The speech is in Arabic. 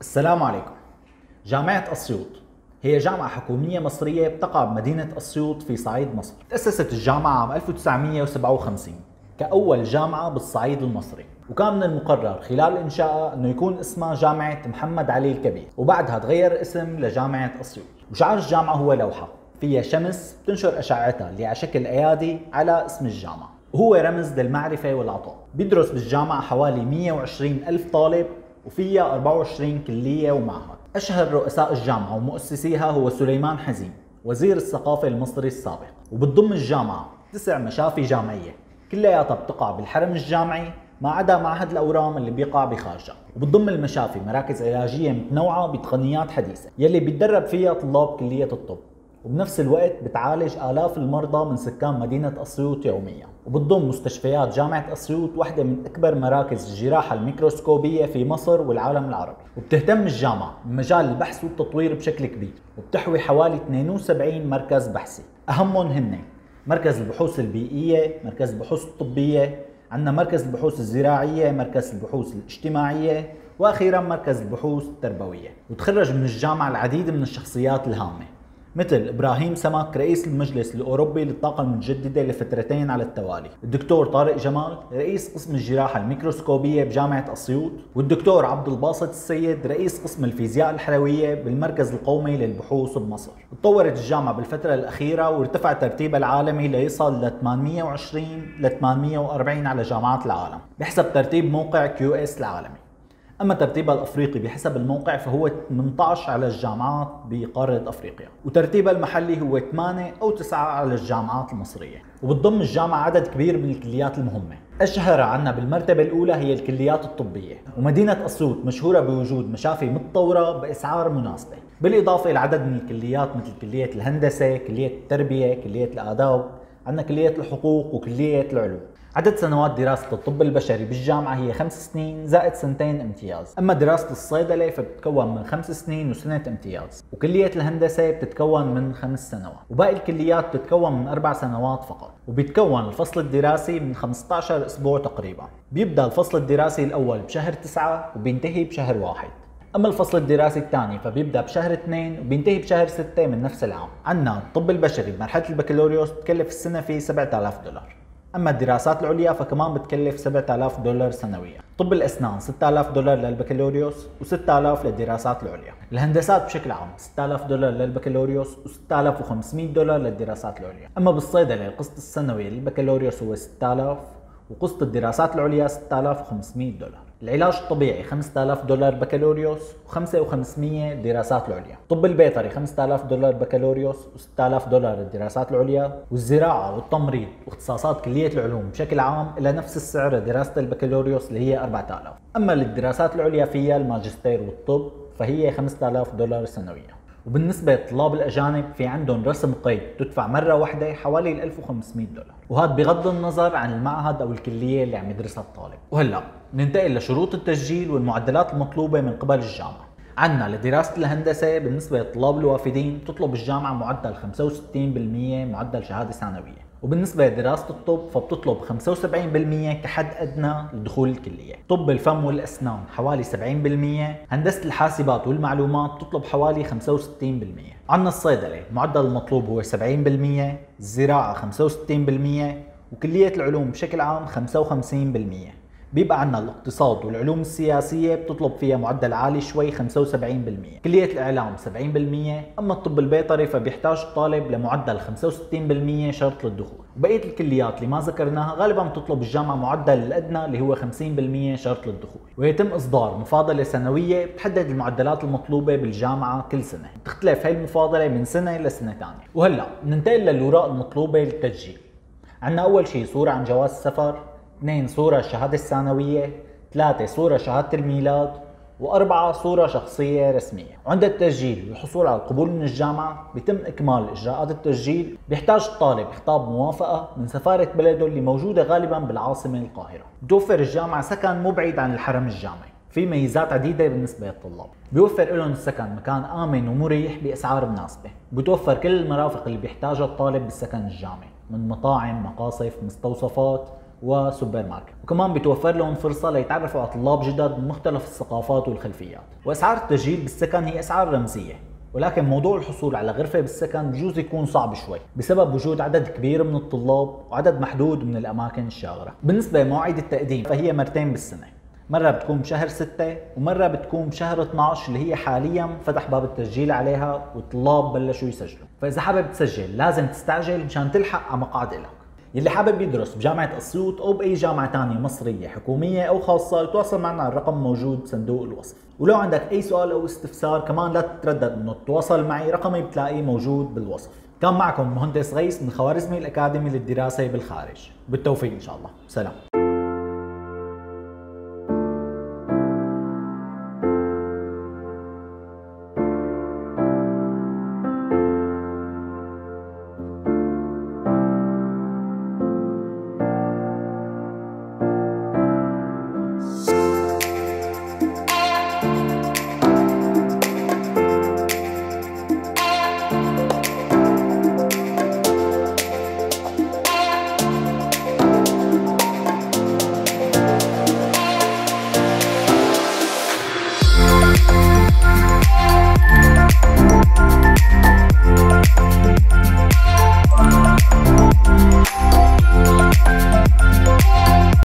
السلام عليكم. جامعة أسيوط. هي جامعة حكومية مصرية بتقع بمدينة أسيوط في صعيد مصر. تأسست الجامعة عام 1957 كأول جامعة بالصعيد المصري. وكان من المقرر خلال إنشائها أنه يكون اسمها جامعة محمد علي الكبير وبعدها تغير اسم لجامعة أسيوط. وشعار الجامعة هو لوحة. فيها شمس بتنشر أشعتها اللي على شكل أيادي على اسم الجامعة. وهو رمز للمعرفة والعطاء. بيدرس بالجامعة حوالي 120 ألف طالب وفيها 24 كلية ومعهد. أشهر رؤساء الجامعة ومؤسسيها هو سليمان حزين وزير الثقافة المصري السابق. وبتضم الجامعة تسع مشافي جامعية كلياتها بتقع بالحرم الجامعي ما عدا معهد الأورام اللي بيقع بخارجها وبتضم المشافي مراكز علاجية متنوعة بتقنيات حديثة يلي بيتدرب فيها طلاب كلية الطب. وبنفس الوقت بتعالج آلاف المرضى من سكان مدينة أسيوط يوميا. وبتضم مستشفيات جامعة أسيوط واحدة من أكبر مراكز الجراحة الميكروسكوبية في مصر والعالم العربي. وبتهتم الجامعة بمجال البحث والتطوير بشكل كبير وبتحوي حوالي 72 مركز بحثي. أهمهم هن مركز البحوث البيئية مركز البحوث الطبية عندنا مركز البحوث الزراعية مركز البحوث الاجتماعية وأخيرا مركز البحوث التربوية. وتخرج من الجامعة العديد من الشخصيات الهامة. مثل إبراهيم سمك رئيس المجلس الأوروبي للطاقة المتجددة لفترتين على التوالي، الدكتور طارق جمال رئيس قسم الجراحة الميكروسكوبية بجامعة أسيوط، والدكتور عبد الباسط السيد رئيس قسم الفيزياء الحيوية بالمركز القومي للبحوث بمصر. تطورت الجامعة بالفترة الأخيرة وارتفع ترتيبها العالمي ليصل ل 820 ل 840 على جامعات العالم، بحسب ترتيب موقع QS العالمي. أما ترتيبها الأفريقي بحسب الموقع فهو 18 على الجامعات بقارة أفريقيا وترتيبها المحلي هو 8 أو 9 على الجامعات المصرية وبتضم الجامعة عدد كبير من الكليات المهمة. اشهرها عنا بالمرتبة الأولى هي الكليات الطبية ومدينة أسيوط مشهورة بوجود مشافي متطورة بأسعار مناسبة بالإضافة إلى عدد من الكليات مثل كلية الهندسة كلية التربية كلية الآداب عندنا كلية الحقوق وكلية العلوم. عدد سنوات دراسة الطب البشري بالجامعة هي خمس سنين زائد سنتين امتياز. أما دراسة الصيدلة فبتتكون من خمس سنين وسنة امتياز. وكلية الهندسة بتتكون من خمس سنوات. وباقي الكليات بتتكون من أربع سنوات فقط. وبيتكون الفصل الدراسي من 15 أسبوع تقريبا. بيبدأ الفصل الدراسي الأول بشهر تسعة وبينتهي بشهر واحد. أما الفصل الدراسي الثاني فبيبدأ بشهر اثنين وبينتهي بشهر ستة من نفس العام. عندنا الطب البشري بمرحلة البكالوريوس بتكلف السنة فيه 7000 دولار. أما الدراسات العليا فكمان بتكلف 7000 دولار سنويا. طب الأسنان 6000 دولار للبكالوريوس و6000 للدراسات العليا. الهندسات بشكل عام 6000 دولار للبكالوريوس و6500 دولار للدراسات العليا. أما بالصيدلة القسط السنوي للبكالوريوس هو 6000 وقسط الدراسات العليا 6500 دولار. العلاج الطبيعي 5000 دولار بكالوريوس و5500 دراسات العليا. طب البيطري 5000 دولار بكالوريوس و6000 دولار الدراسات العليا. والزراعة والتمريض واختصاصات كلية العلوم بشكل عام إلى نفس السعر دراسة البكالوريوس اللي هي 4000 أما للدراسات العليا فيها الماجستير والطب فهي 5000 دولار سنويا. وبالنسبة للطلاب الأجانب في عندهم رسم قيد تدفع مرة واحدة حوالي 1500 دولار. وهذا بغض النظر عن المعهد أو الكلية اللي عم يدرسها الطالب. وهلأ ننتقل لشروط التسجيل والمعدلات المطلوبة من قبل الجامعة. عندنا لدراسة الهندسة بالنسبة للطلاب الوافدين تطلب الجامعة معدل 65% معدل شهادة ثانوية. وبالنسبة لدراسة الطب فبتطلب 75% كحد أدنى لدخول الكلية. طب الفم والأسنان حوالي 70% هندسة الحاسبات والمعلومات تطلب حوالي 65% عندنا الصيدلة المعدل المطلوب هو 70% الزراعة 65% وكلية العلوم بشكل عام 55% بيبقى عندنا الاقتصاد والعلوم السياسية بتطلب فيها معدل عالي شوي 75% كلية الإعلام 70% أما الطب البيطري فبيحتاج الطالب لمعدل 65% شرط للدخول. وبقية الكليات اللي ما ذكرناها غالبا بتطلب الجامعة معدل الأدنى اللي هو 50% شرط للدخول. ويتم إصدار مفاضلة سنوية بتحدد المعدلات المطلوبة بالجامعة كل سنة. بتختلف هاي المفاضلة من سنة لسنة ثانية وهلأ ننتقل للأوراق المطلوبة للتسجيل. عندنا أول شيء صورة عن جواز السفر. اثنين صورة الشهادة الثانوية ثلاثة صورة شهادة الميلاد وأربعة صورة شخصية رسمية. وعند التسجيل والحصول على القبول من الجامعة بيتم إكمال إجراءات التسجيل. بيحتاج الطالب خطاب موافقة من سفارة بلده اللي موجودة غالبا بالعاصمة القاهرة. بتوفر الجامعة سكن مو بعيد عن الحرم الجامعي. في ميزات عديدة بالنسبة للطلاب. بيوفر لهم السكن مكان آمن ومريح بأسعار مناسبة. بتوفر كل المرافق اللي بيحتاجها الطالب بالسكن الجامعي من مطاعم مقاصف مستوصفات. وسوبر ماركت وكمان بتوفر لهم فرصة ليتعرفوا على طلاب جدد من مختلف الثقافات والخلفيات. وأسعار التسجيل بالسكن هي أسعار رمزية ولكن موضوع الحصول على غرفة بالسكن بجوز يكون صعب شوي بسبب وجود عدد كبير من الطلاب وعدد محدود من الأماكن الشاغرة. بالنسبة لمواعيد التقديم فهي مرتين بالسنة. مرة بتكون بشهر 6 ومرة بتكون بشهر 12 اللي هي حاليا فتح باب التسجيل عليها والطلاب بلشوا يسجلوا. فإذا حابب تسجل لازم تستعجل مشان تلحق على مقعد لك يلي حابب يدرس بجامعة أسيوط أو بأي جامعة تانية مصرية حكومية أو خاصة يتواصل معنا على الرقم موجود بصندوق الوصف. ولو عندك أي سؤال أو استفسار كمان لا تتردد إنه تتواصل معي رقمي بتلاقيه موجود بالوصف. كان معكم مهندس غيث من خوارزمي الأكاديمي للدراسة بالخارج. بالتوفيق إن شاء الله. سلام.